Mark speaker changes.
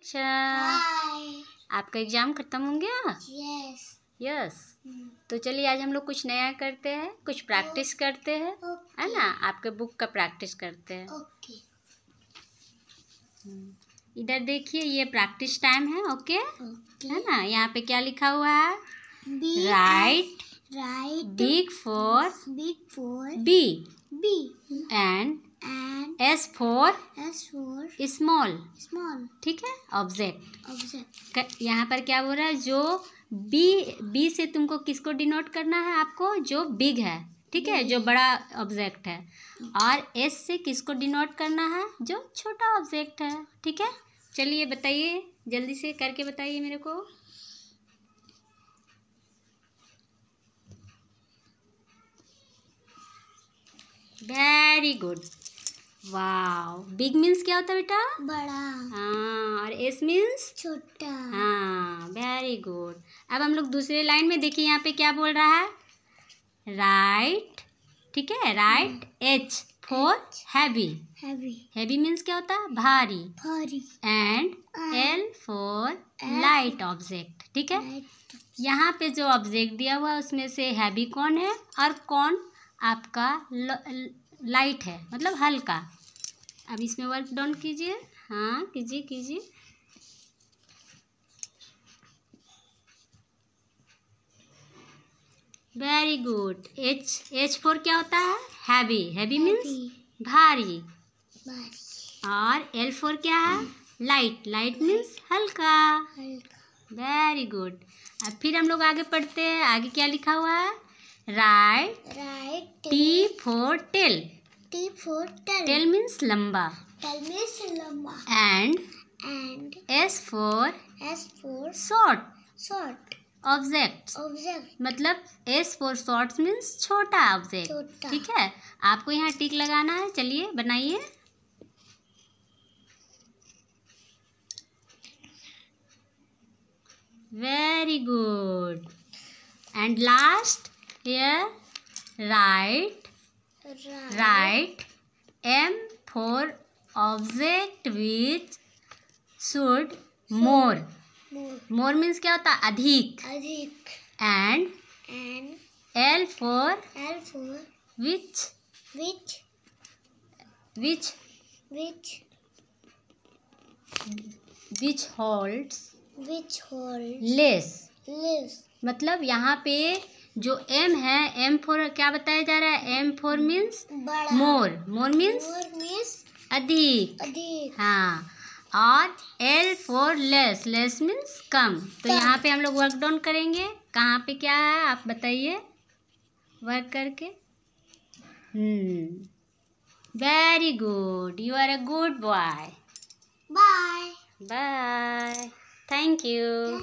Speaker 1: अच्छा। आपका एग्ज़ाम खत्म हो गया?
Speaker 2: Yes.
Speaker 1: Yes
Speaker 2: Hmm.
Speaker 1: तो चलिए आज हम लोग कुछ नया करते हैं कुछ प्रैक्टिस करते हैं है ना? आपके बुक का प्रैक्टिस करते हैं।
Speaker 2: Okay.
Speaker 1: इधर देखिए ये प्रैक्टिस टाइम है ओके है ना? यहाँ पे क्या लिखा हुआ है? Right
Speaker 2: right
Speaker 1: big for
Speaker 2: big for
Speaker 1: B
Speaker 2: B
Speaker 1: and S for
Speaker 2: S for
Speaker 1: small
Speaker 2: small
Speaker 1: ठीक है? ऑब्जेक्ट
Speaker 2: ऑब्जेक्ट
Speaker 1: यहाँ पर क्या बोल रहा है? जो बी बी से तुमको किसको डिनोट करना है आपको? जो बिग है। ठीक है? जो बड़ा ऑब्जेक्ट है। और एस से किसको डिनोट करना है? जो छोटा ऑब्जेक्ट है। ठीक है? चलिए बताइए। जल्दी से करके बताइए मेरे को। Very good wow big means क्या होता है बेटा?
Speaker 2: बड़ा।
Speaker 1: हाँ और एस मीन्स
Speaker 2: छोटा।
Speaker 1: हाँ वेरी गुड अब हम लोग दूसरे लाइन में देखिए यहाँ पे क्या बोल रहा है? राइट ठीक है? Right H for heavy heavy means क्या होता? है भारी।
Speaker 2: भारी
Speaker 1: and L for light object ठीक है? यहाँ पे जो ऑब्जेक्ट दिया हुआ है उसमें से हैवी कौन है? और कौन आपका लाइट है? मतलब हल्का। अब इसमें वर्क डाउन कीजिए। हाँ कीजिए कीजिए। Very good H H for क्या होता है? हैवी हैवी मीन्स भारी। और एल फोर क्या है? लाइट लाइट मीन्स हल्का।
Speaker 2: हल्का।
Speaker 1: वेरी गुड अब फिर हम लोग आगे पढ़ते हैं। आगे क्या लिखा हुआ है? Right
Speaker 2: right
Speaker 1: T for tell
Speaker 2: T for.
Speaker 1: Tell means लंबा
Speaker 2: Tell means lamba.
Speaker 1: And
Speaker 2: And
Speaker 1: S for
Speaker 2: S for
Speaker 1: short
Speaker 2: short.
Speaker 1: Object
Speaker 2: Object.
Speaker 1: मतलब एस फोर शॉर्ट मीन्स छोटा ऑब्जेक्ट
Speaker 2: छोटा.
Speaker 1: ठीक है आपको यहाँ टिक लगाना है चलिए बनाइए very good and last here right. Right M for object which should more more means क्या होता? है अधिक.
Speaker 2: अधिक.
Speaker 1: And
Speaker 2: and
Speaker 1: L for
Speaker 2: L for
Speaker 1: which
Speaker 2: which
Speaker 1: which
Speaker 2: which
Speaker 1: which holds
Speaker 2: which hold
Speaker 1: less
Speaker 2: less
Speaker 1: मतलब यहाँ पे जो M है एम फोर क्या बताया जा रहा है? M for means more. More means अधिक।
Speaker 2: अधिक.
Speaker 1: हाँ। और L for less less means कम। तो यहाँ पे हम लोग वर्क डाउन करेंगे। कहाँ पे क्या है? आप बताइए। वर्क करके। Very good you are a good boy
Speaker 2: bye
Speaker 1: bye thank you